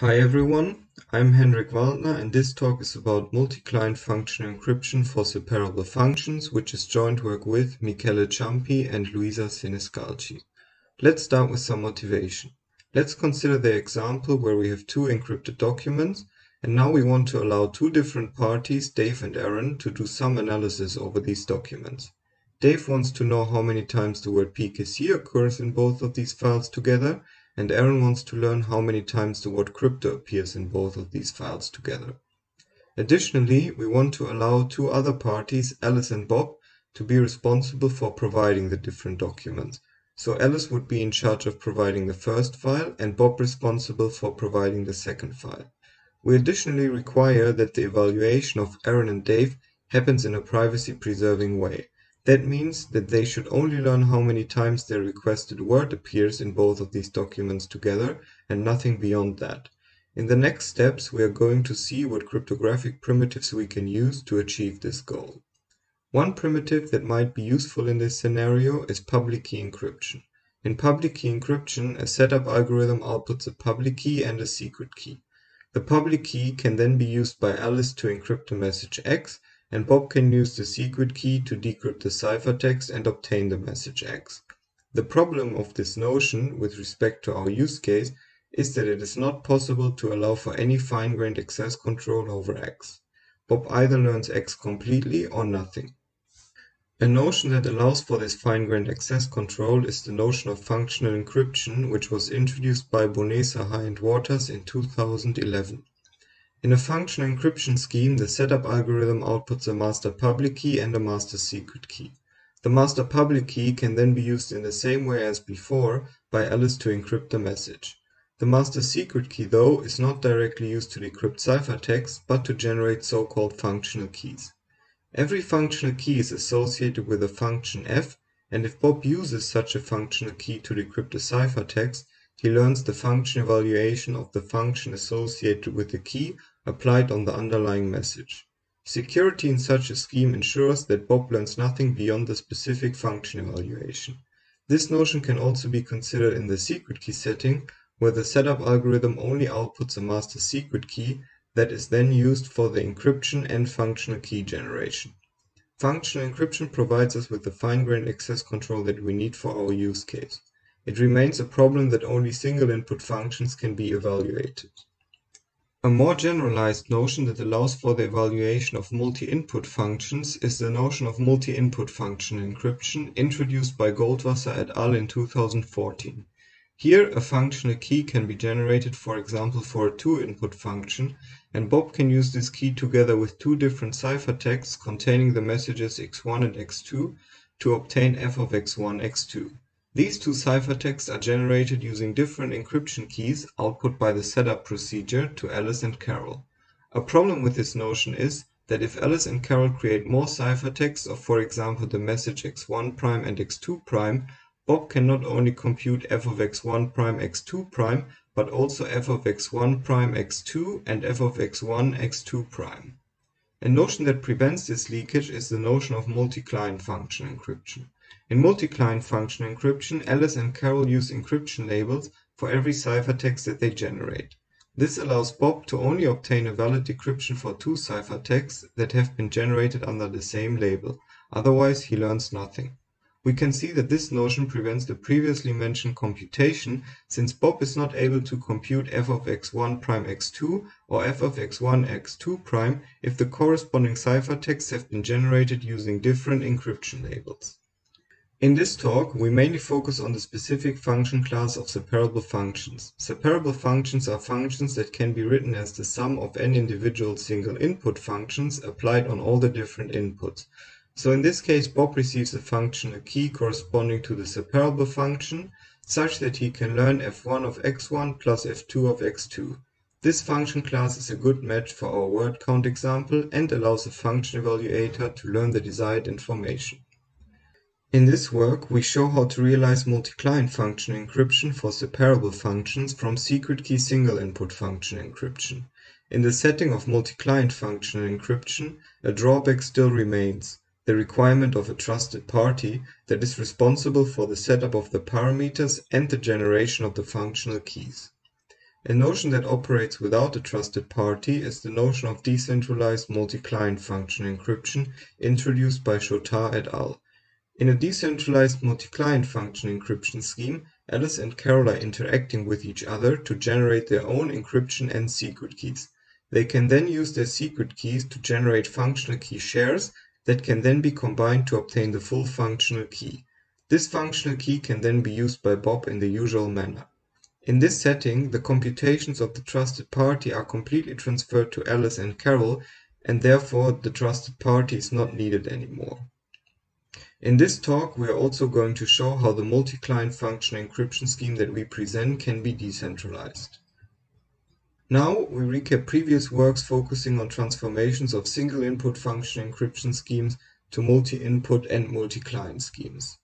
Hi everyone, I'm Hendrik Waldner and this talk is about multi-client function encryption for separable functions, which is joint work with Michele Ciampi and Luisa Siniscalchi. Let's start with some motivation. Let's consider the example where we have two encrypted documents and now we want to allow two different parties, Dave and Aaron, to do some analysis over these documents. Dave wants to know how many times the word PKC occurs in both of these files together, and Aaron wants to learn how many times the word crypto appears in both of these files together. Additionally, we want to allow two other parties, Alice and Bob, to be responsible for providing the different documents. So Alice would be in charge of providing the first file and Bob responsible for providing the second file. We additionally require that the evaluation of Aaron and Dave happens in a privacy-preserving way. That means that they should only learn how many times their requested word appears in both of these documents together and nothing beyond that. In the next steps, we are going to see what cryptographic primitives we can use to achieve this goal. One primitive that might be useful in this scenario is public key encryption. In public key encryption, a setup algorithm outputs a public key and a secret key. The public key can then be used by Alice to encrypt the message X and Bob can use the secret key to decrypt the ciphertext and obtain the message X. The problem of this notion with respect to our use case is that it is not possible to allow for any fine-grained access control over X. Bob either learns X completely or nothing. A notion that allows for this fine-grained access control is the notion of functional encryption, which was introduced by Boneh, Sahai and Waters in 2011. In a functional encryption scheme, the setup algorithm outputs a master public key and a master secret key. The master public key can then be used in the same way as before by Alice to encrypt the message. The master secret key, though, is not directly used to decrypt ciphertext, but to generate so-called functional keys. Every functional key is associated with a function f, and if Bob uses such a functional key to decrypt a ciphertext, he learns the function evaluation of the function associated with the key applied on the underlying message. Security in such a scheme ensures that Bob learns nothing beyond the specific function evaluation. This notion can also be considered in the secret key setting, where the setup algorithm only outputs a master secret key that is then used for the encryption and functional key generation. Functional encryption provides us with the fine-grained access control that we need for our use case. It remains a problem that only single-input functions can be evaluated. A more generalized notion that allows for the evaluation of multi-input functions is the notion of multi-input function encryption introduced by Goldwasser et al. in 2014. Here, a functional key can be generated for example for a two-input function, and Bob can use this key together with two different ciphertexts containing the messages x1 and x2 to obtain f of x1, x2. These two ciphertexts are generated using different encryption keys output by the setup procedure to Alice and Carol. A problem with this notion is that if Alice and Carol create more ciphertexts of for example the message x1' prime and x2', Bob can not only compute f of x1' x2' but also f of x1' x2 and f of x1 x2'. A notion that prevents this leakage is the notion of multi-client function encryption. In multi-client function encryption, Alice and Carol use encryption labels for every ciphertext that they generate. This allows Bob to only obtain a valid decryption for two ciphertexts that have been generated under the same label, otherwise he learns nothing. We can see that this notion prevents the previously mentioned computation, since Bob is not able to compute f of x1' prime x2 or f of x1 x2' prime if the corresponding ciphertexts have been generated using different encryption labels. In this talk, we mainly focus on the specific function class of separable functions. Separable functions are functions that can be written as the sum of n individual single input functions applied on all the different inputs. So in this case, Bob receives a function, a key corresponding to the separable function, such that he can learn f1 of x1 plus f2 of x2. This function class is a good match for our word count example and allows a function evaluator to learn the desired information. In this work, we show how to realize multi-client function encryption for separable functions from secret key single-input function encryption. In the setting of multi-client function encryption, a drawback still remains, the requirement of a trusted party that is responsible for the setup of the parameters and the generation of the functional keys. A notion that operates without a trusted party is the notion of decentralized multi-client function encryption introduced by Chotard et al. In a decentralized multi-client function encryption scheme, Alice and Carol are interacting with each other to generate their own encryption and secret keys. They can then use their secret keys to generate functional key shares that can then be combined to obtain the full functional key. This functional key can then be used by Bob in the usual manner. In this setting, the computations of the trusted party are completely transferred to Alice and Carol, and therefore the trusted party is not needed anymore. In this talk, we are also going to show how the multi-client function encryption scheme that we present can be decentralized. Now, we recap previous works focusing on transformations of single-input function encryption schemes to multi-input and multi-client schemes.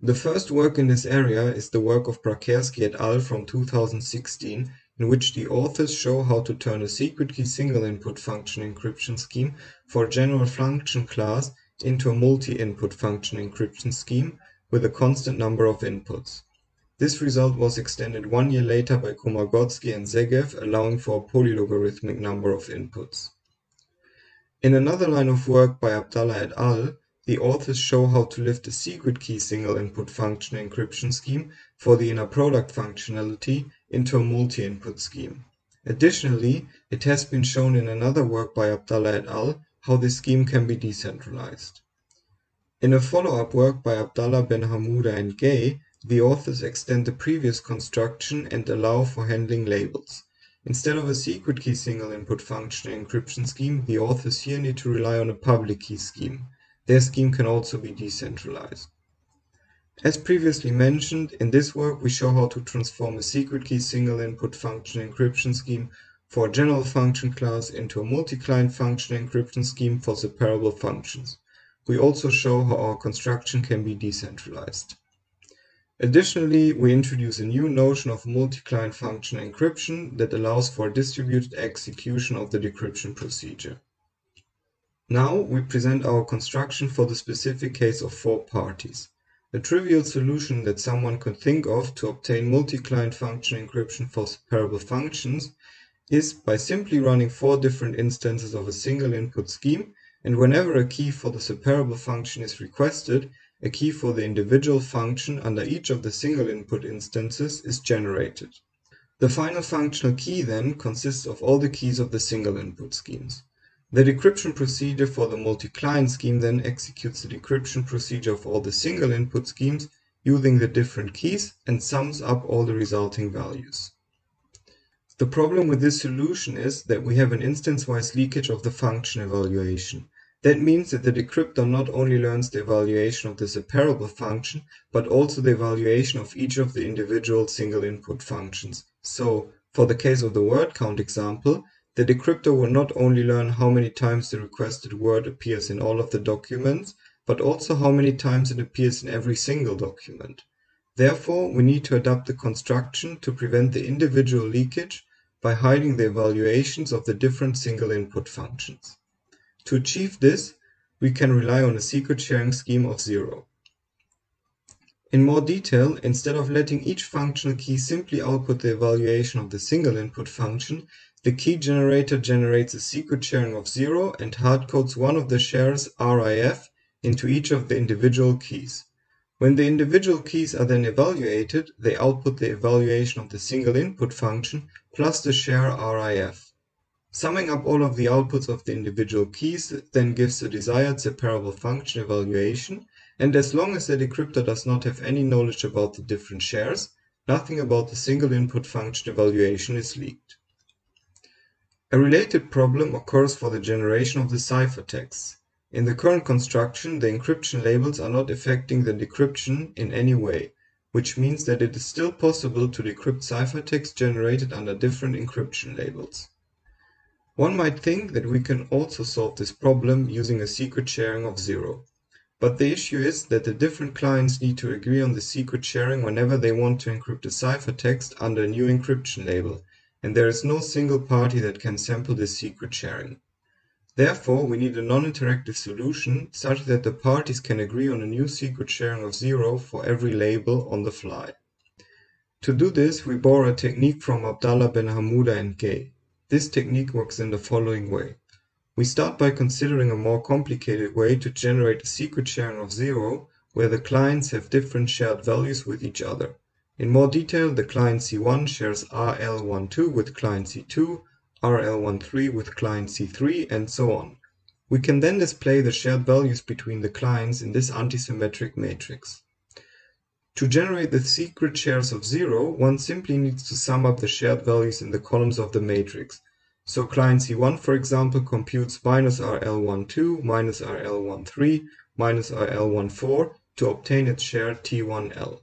The first work in this area is the work of Brakerski et al. from 2016, in which the authors show how to turn a secret key single-input function encryption scheme for a general function class into a multi-input function encryption scheme with a constant number of inputs. This result was extended one year later by Komargodski and Segev, allowing for a polylogarithmic number of inputs. In another line of work by Abdalla et al., the authors show how to lift a secret key single-input function encryption scheme for the inner product functionality into a multi-input scheme. Additionally, it has been shown in another work by Abdalla et al. How this scheme can be decentralized. In a follow-up work by Abdalla Benhamouda and Gay, the authors extend the previous construction and allow for handling labels. Instead of a secret key single-input function encryption scheme, the authors here need to rely on a public key scheme. Their scheme can also be decentralized. As previously mentioned, in this work we show how to transform a secret key single input function encryption scheme for a general function class into a multi-client function encryption scheme for separable functions. We also show how our construction can be decentralized. Additionally, we introduce a new notion of multi-client function encryption that allows for distributed execution of the decryption procedure. Now we present our construction for the specific case of four parties. A trivial solution that someone could think of to obtain multi-client function encryption for separable functions is by simply running four different instances of a single input scheme and whenever a key for the separable function is requested, a key for the individual function under each of the single input instances is generated. The final functional key then consists of all the keys of the single input schemes. The decryption procedure for the multi-client scheme then executes the decryption procedure of all the single input schemes using the different keys and sums up all the resulting values. The problem with this solution is that we have an instance-wise leakage of the function evaluation. That means that the decryptor not only learns the evaluation of the separable function, but also the evaluation of each of the individual single input functions. So, for the case of the word count example, the decryptor will not only learn how many times the requested word appears in all of the documents, but also how many times it appears in every single document. Therefore, we need to adapt the construction to prevent the individual leakage by hiding the evaluations of the different single input functions. To achieve this, we can rely on a secret sharing scheme of zero. In more detail, instead of letting each functional key simply output the evaluation of the single input function, the key generator generates a secret sharing of zero and hardcodes one of the shares RIF into each of the individual keys. When the individual keys are then evaluated, they output the evaluation of the single input function plus the share RIF. Summing up all of the outputs of the individual keys then gives the desired separable function evaluation, and as long as the decryptor does not have any knowledge about the different shares, nothing about the single input function evaluation is leaked. A related problem occurs for the generation of the ciphertexts. In the current construction, the encryption labels are not affecting the decryption in any way, which means that it is still possible to decrypt ciphertext generated under different encryption labels. One might think that we can also solve this problem using a secret sharing of zero. But the issue is that the different clients need to agree on the secret sharing whenever they want to encrypt a ciphertext under a new encryption label, and there is no single party that can sample this secret sharing. Therefore, we need a non-interactive solution such that the parties can agree on a new secret sharing of zero for every label on the fly. To do this, we borrow a technique from Abdalla Benhamouda and Gay. This technique works in the following way. We start by considering a more complicated way to generate a secret sharing of zero, where the clients have different shared values with each other. In more detail, the client C1 shares RL12 with client C2, RL13 with client C3, and so on. We can then display the shared values between the clients in this antisymmetric matrix. To generate the secret shares of zero, one simply needs to sum up the shared values in the columns of the matrix. So client C1, for example, computes minus RL12 minus RL13 minus RL14 to obtain its share T1L.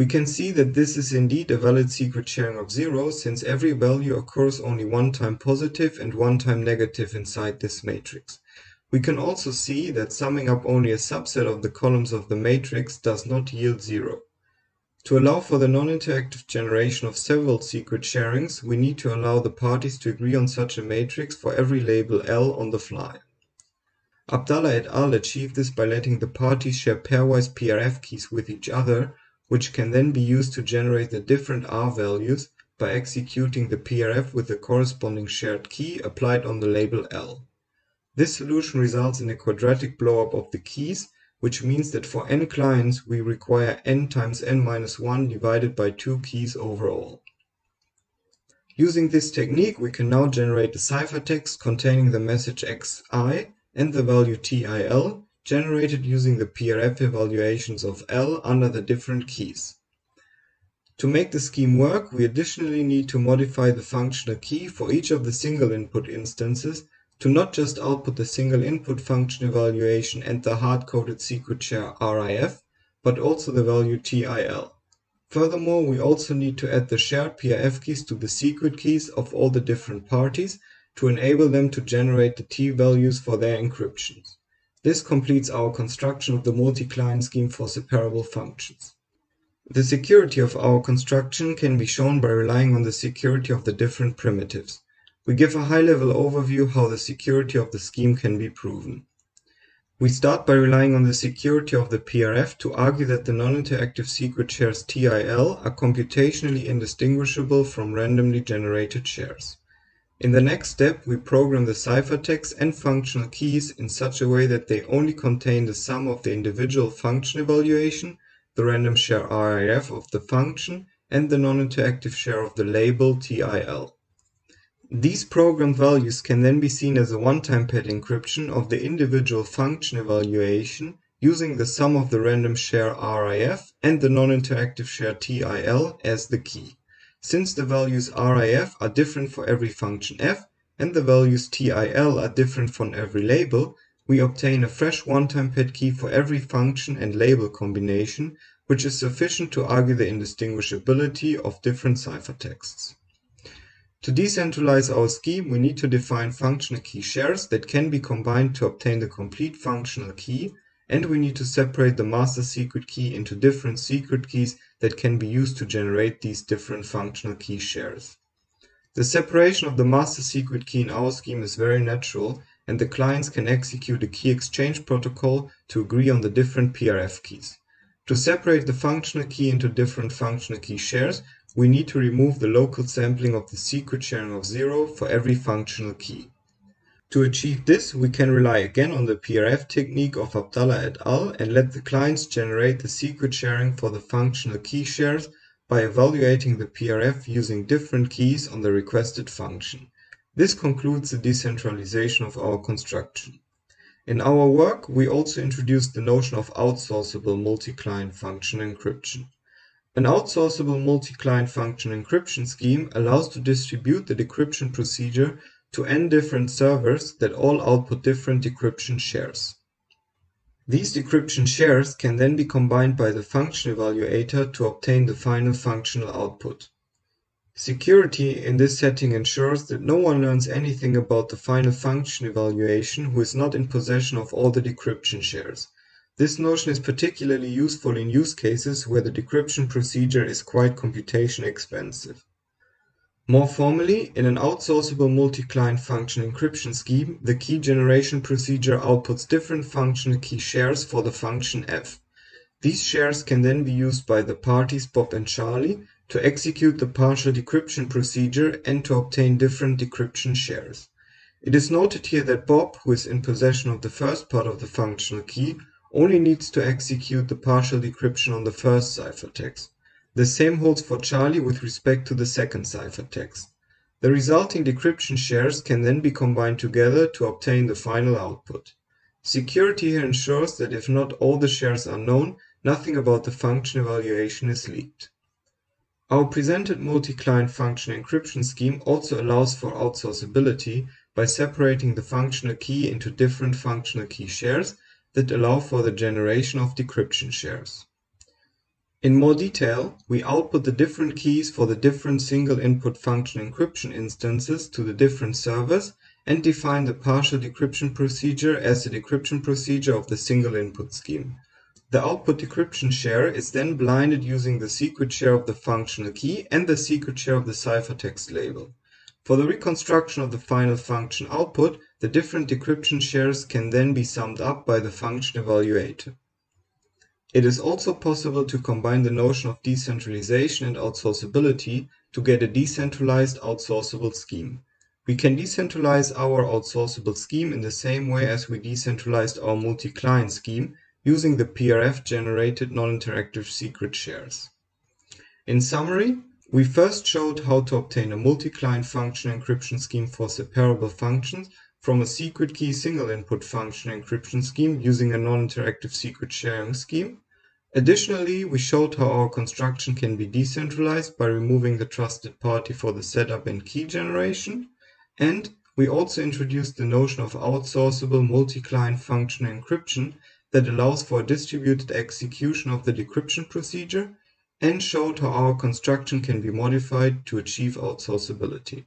We can see that this is indeed a valid secret sharing of zero, since every value occurs only one time positive and one time negative inside this matrix. We can also see that summing up only a subset of the columns of the matrix does not yield zero. To allow for the non-interactive generation of several secret sharings, we need to allow the parties to agree on such a matrix for every label L on the fly. Abdalla et al. achieved this by letting the parties share pairwise PRF keys with each other, which can then be used to generate the different R values by executing the PRF with the corresponding shared key applied on the label L. This solution results in a quadratic blowup of the keys, which means that for n clients we require n times n minus 1 divided by 2 keys overall. Using this technique we can now generate a ciphertext containing the message xi and the value til generated using the PRF evaluations of L under the different keys. To make the scheme work, we additionally need to modify the functional key for each of the single input instances to not just output the single input function evaluation and the hard-coded secret share RIF, but also the value TIL. Furthermore, we also need to add the shared PRF keys to the secret keys of all the different parties to enable them to generate the T values for their encryptions. This completes our construction of the multi-client scheme for separable functions. The security of our construction can be shown by relying on the security of the different primitives. We give a high-level overview how the security of the scheme can be proven. We start by relying on the security of the PRF to argue that the non-interactive secret shares TIL are computationally indistinguishable from randomly generated shares. In the next step, we program the ciphertext and functional keys in such a way that they only contain the sum of the individual function evaluation, the random share RIF of the function, and the non-interactive share of the label TIL. These programmed values can then be seen as a one-time pad encryption of the individual function evaluation using the sum of the random share RIF and the non-interactive share TIL as the key. Since the values RIF are different for every function f and the values TIL are different for every label, we obtain a fresh one-time pad key for every function and label combination, which is sufficient to argue the indistinguishability of different ciphertexts. To decentralize our scheme, we need to define functional key shares that can be combined to obtain the complete functional key, and we need to separate the master secret key into different secret keys that can be used to generate these different functional key shares. The separation of the master secret key in our scheme is very natural, and the clients can execute a key exchange protocol to agree on the different PRF keys. To separate the functional key into different functional key shares, we need to remove the local sampling of the secret sharing of zero for every functional key. To achieve this, we can rely again on the PRF technique of Abdalla et al. and let the clients generate the secret sharing for the functional key shares by evaluating the PRF using different keys on the requested function. This concludes the decentralization of our construction. In our work, we also introduced the notion of outsourceable multi-client function encryption. An outsourceable multi-client function encryption scheme allows to distribute the decryption procedure to n different servers that all output different decryption shares. These decryption shares can then be combined by the function evaluator to obtain the final functional output. Security in this setting ensures that no one learns anything about the final function evaluation who is not in possession of all the decryption shares. This notion is particularly useful in use cases where the decryption procedure is quite computation expensive. More formally, in an outsourceable multi-client function encryption scheme, the key generation procedure outputs different functional key shares for the function f. These shares can then be used by the parties Bob and Charlie to execute the partial decryption procedure and to obtain different decryption shares. It is noted here that Bob, who is in possession of the first part of the functional key, only needs to execute the partial decryption on the first ciphertext. The same holds for Charlie with respect to the second ciphertext. The resulting decryption shares can then be combined together to obtain the final output. Security here ensures that if not all the shares are known, nothing about the function evaluation is leaked. Our presented multi-client function encryption scheme also allows for outsourceability by separating the functional key into different functional key shares that allow for the generation of decryption shares. In more detail, we output the different keys for the different single input function encryption instances to the different servers and define the partial decryption procedure as the decryption procedure of the single input scheme. The output decryption share is then blinded using the secret share of the functional key and the secret share of the ciphertext label. For the reconstruction of the final function output, the different decryption shares can then be summed up by the function evaluator. It is also possible to combine the notion of decentralization and outsourceability to get a decentralized outsourceable scheme. We can decentralize our outsourceable scheme in the same way as we decentralized our multi-client scheme using the PRF-generated non-interactive secret shares. In summary, we first showed how to obtain a multi-client function encryption scheme for separable functions from a secret key single input function encryption scheme using a non-interactive secret sharing scheme. Additionally, we showed how our construction can be decentralized by removing the trusted party for the setup and key generation. And we also introduced the notion of outsourceable multi-client function encryption that allows for a distributed execution of the decryption procedure and showed how our construction can be modified to achieve outsourceability.